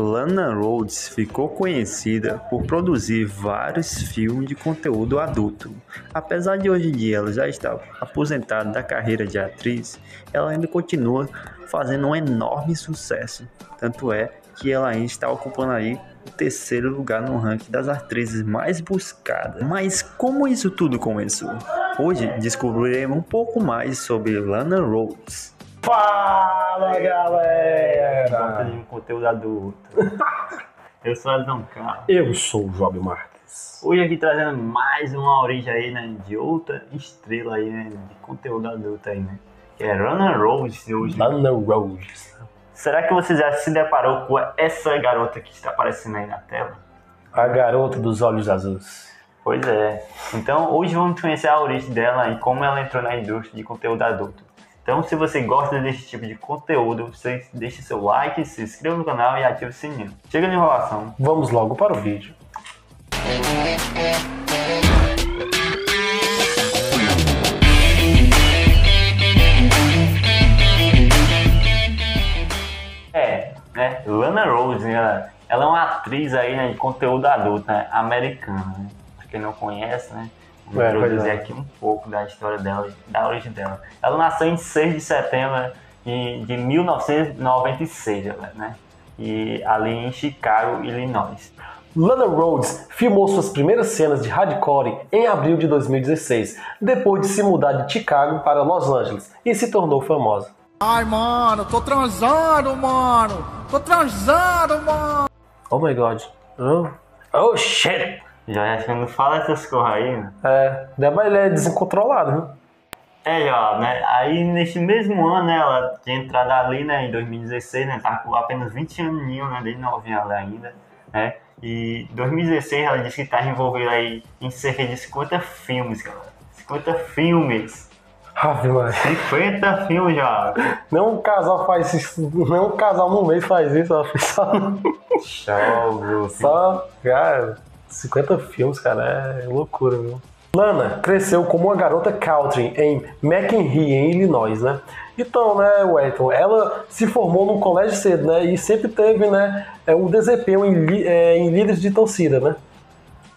Lana Rhodes ficou conhecida por produzir vários filmes de conteúdo adulto. Apesar de hoje em dia ela já estar aposentada da carreira de atriz, ela ainda continua fazendo um enorme sucesso. Tanto é que ela ainda está ocupando aí o terceiro lugar no ranking das atrizes mais buscadas. Mas como isso tudo começou? Hoje descobriremos um pouco mais sobre Lana Rhodes. Fala galera! um conteúdo adulto. Eu sou Adão Carlos. Eu sou o Job Marques. Hoje aqui trazendo mais uma origem aí, né, de outra estrela aí, né, de conteúdo adulto aí, né, que é Lana Rhodes hoje. Lana Rhodes. Será que você já se deparou com essa garota que está aparecendo aí na tela? A garota dos olhos azuis. Pois é. Então hoje vamos conhecer a origem dela e como ela entrou na indústria de conteúdo adulto. Então, se você gosta desse tipo de conteúdo, você deixe seu like, se inscreva no canal e ative o sininho. Chega de enrolação. Vamos logo para o vídeo. É, né? Lana Rhodes, né? ela é uma atriz aí, né, de conteúdo adulto, né, americana, né? Pra quem não conhece, né? Vou É, introduzir é. aqui um pouco da história dela, da origem dela. Ela nasceu em 6 de setembro de, de 1996, né? E ali em Chicago, Illinois. Lana Rhodes filmou suas primeiras cenas de hardcore em abril de 2016, depois de se mudar de Chicago para Los Angeles e se tornou famosa. Ai, mano, tô transando, mano. Tô transando, mano. Oh my god. Oh, oh shit! Já acho que não fala essas coisas aí, né? É, Deba ele é desencontrolado, viu? É, já, né? Aí nesse mesmo ano, né, ela tinha entrado ali, né, em 2016, né, tava com apenas 20 aninhos, né, desde novinha ali ainda, né? E em 2016 ela disse que tá envolvida aí em cerca de 50 filmes, galera. 50 filmes. Ave Maria. 50 filmes já. Nenhum casal faz isso, nenhum casal no mês faz isso, ela fez só, Show, só, cara, 50 filmes, cara, é loucura, viu? Lana cresceu como uma garota country em McHenry, em Illinois, né? Então, né, Wellington, ela se formou no colégio cedo, né? E sempre teve, né, é, um desempenho em, é, em líderes de torcida, né?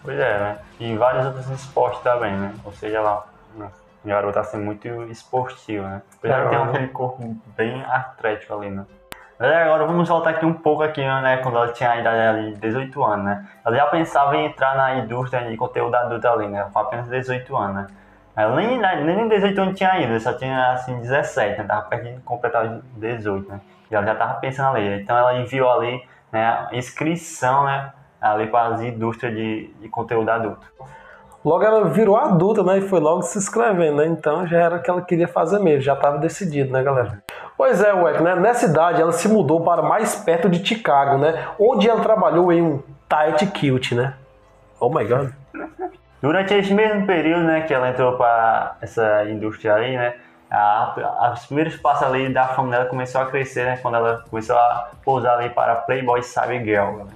Pois é, né? E vários outros esportes também, né? Ou seja, ela, né, garota assim, muito esportiva, né? Apesar de ter Legal. aquele corpo bem atlético ali, né? Mas agora vamos voltar aqui um pouco aqui, né? Quando ela tinha a idade ali de 18 anos, né? Ela já pensava em entrar na indústria de conteúdo adulto ali, né? Com apenas 18 anos, né? Ela nem, nem 18 anos tinha ainda, só tinha assim 17, né? Tava perto de completar 18, né? E ela já tava pensando ali. Então ela enviou ali, né, inscrição, né? Ali para as indústrias de, de conteúdo adulto. Logo ela virou adulta, né? E foi logo se inscrevendo, né? Então já era o que ela queria fazer mesmo, já estava decidido, né, galera? Pois é, Weck, né? Nessa idade ela se mudou para mais perto de Chicago, né? Onde ela trabalhou em um tight kilt, né? Oh my god. Durante esse mesmo período, né, que ela entrou para essa indústria aí, né, a, os primeiros passos ali da fama dela começou a crescer, né, quando ela começou a pousar ali para Playboy Sabe Girl. Né?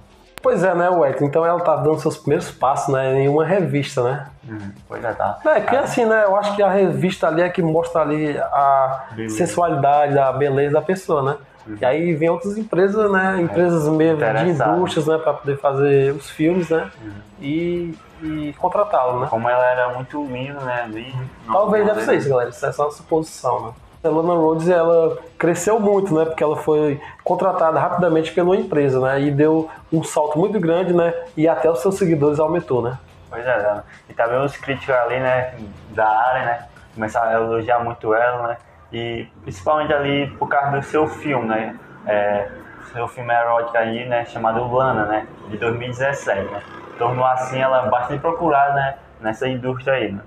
Pois é, né, Weck? Então ela tá dando seus primeiros passos, né? Em uma revista, né? Uhum, pois é, tá. É, que assim, né? Eu acho que a revista ali é que mostra ali a Beleza. sensualidade, a beleza da pessoa, né? E aí vem outras empresas, né? Empresas mesmo de indústrias, né? Pra poder fazer os filmes, né? E, e contratá-lo, né? Como ela era muito linda, né. Talvez deve ser isso, galera. Isso é só uma suposição, né? A Lana Rhodes, ela cresceu muito, né? Porque ela foi contratada rapidamente pela empresa, né? E deu um salto muito grande, né? E até os seus seguidores aumentou, né? Pois é, e também os críticos ali, né, da área, né, começaram a elogiar muito ela, né, e principalmente ali por causa do seu filme, né, é, seu filme erótico aí, né, chamado Lana, né, de 2017, né, tornou assim ela bastante procurada, né, nessa indústria aí, né.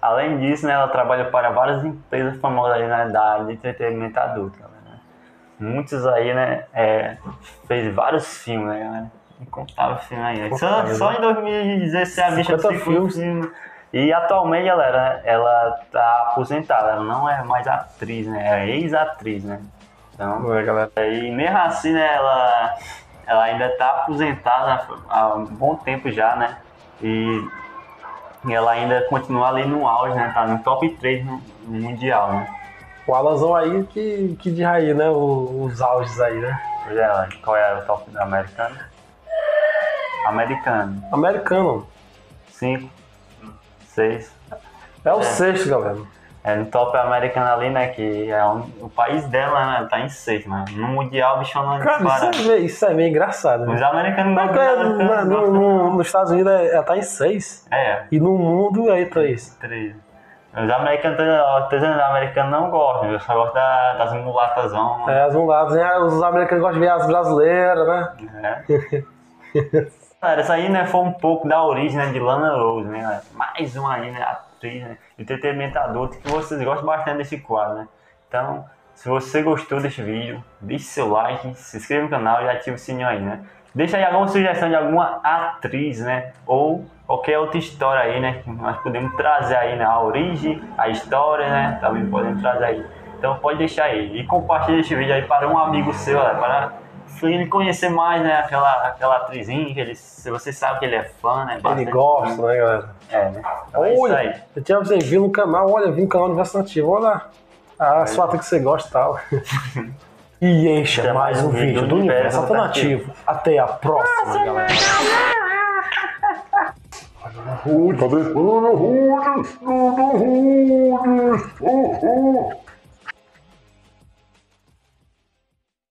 Além disso, né, ela trabalha para várias empresas famosas aí, né, da área de entretenimento adulto, né, muitos aí, né, é, fez vários filmes, né, galera? Incontáveis filmes aí. né? Só, Incontável, só em 2016 a bicha 50 fez filmes. filme. E atualmente, galera, ela tá aposentada, ela não é mais atriz, né? É ex-atriz, né? Então, É, galera. e mesmo assim, né, ela, ela ainda tá aposentada há um bom tempo já, né? E, e ela ainda continua ali no auge, né? Tá no top 3 no, no mundial, né? O Alanzão aí que, que de raí, né? o- Os auges aí, né? Pois é, qual é o top do americano? Americano. Americano. 5, 6. É o É. sexto, galera. É, no top americano ali, né? Que é um- o país dela, né? Tá em sexto, né? No Mundial, o bicho não Cara, dispara. isso é, meio- isso é meio engraçado. Os Né? americanos Mas, não cara, gostam, na- não no- gostam. no- nos Estados Unidos é- ela tá em seis. É, E no mundo é três. três. Os americanos, os americanos não gostam, eu só gosto da- das mulatazão. É, as mulatas, né? Os americanos gostam de ver as brasileiras, né? É. Cara, essa aí, né, foi um pouco da origem né, de Lana Rose, né? Mais uma aí, né, atriz, né? Entretenimento que vocês gostam bastante desse quadro, né? Então, se você gostou desse vídeo, deixe seu like, se inscreva no canal e ative o sininho aí, né? Deixa aí alguma sugestão de alguma atriz, né? Ou qualquer outra história aí, né? Que nós podemos trazer aí, né? A origem, a história, né? Também podemos trazer aí. Então pode deixar aí. E compartilhe esse vídeo aí para um amigo seu, né? para ele conhecer mais, né? Aquela, aquela atrizinha que ele, se você sabe que ele é fã, né? Ele gosta, fã. né, galera? É, né? Então é isso Olha, aí. eu tinha você viu no canal, olha, vi no canal Universo Nativo, olha a sua atriz que você gosta e tal. E é mais um vídeo do Universo Alternativo. Até a próxima, galera. Rude, cadê?